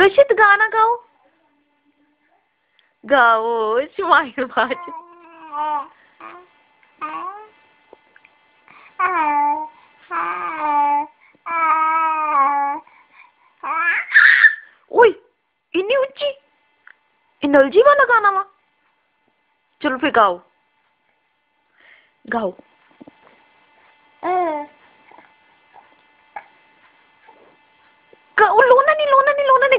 कशित गाना गाओ। गाओ स्माइल वाच ओए इतनी ऊँची। इनर्जी वाला गाना वा। चलो फिर गाओ। गाओ। गाओ, लोना नहीं, लोना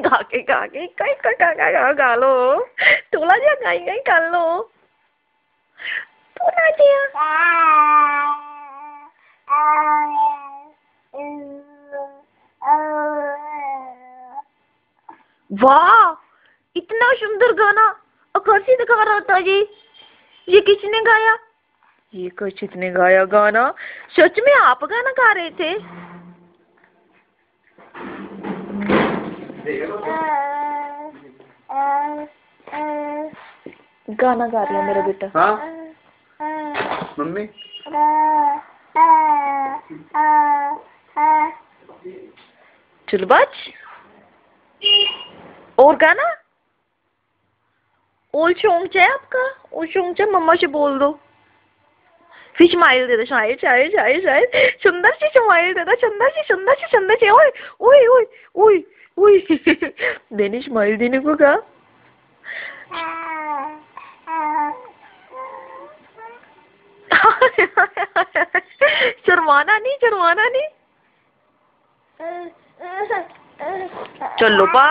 नहीं लोना नहीं गा के गा कई गा लो। थोड़ा जिहा गाई गाई कर लो। थोड़ा जिहा वाह, इतना सुंदर गाना। आकर्षित गा रहा था जी। ये किसने गाया? ये कशित ने गाया गाना? सच में आप गाना गा रहे थे? गाना गा रहा मेरा बेटा। हाँ? मम्मी? चलो बच और गाना? ओल शोंग है आपका? ओल शोंग है मम्मा से बोल दो। फिर स्माइल दे दो शायद शायद शायद शायद सुंदर सी स्माइल दे दो सुंदर सी सुंदर सी सुंदर सी। ओए ओए ओए ओए। ओए Deniz स्माइल देने को कहा शर्माना नहीं शर्माना नहीं चलो बा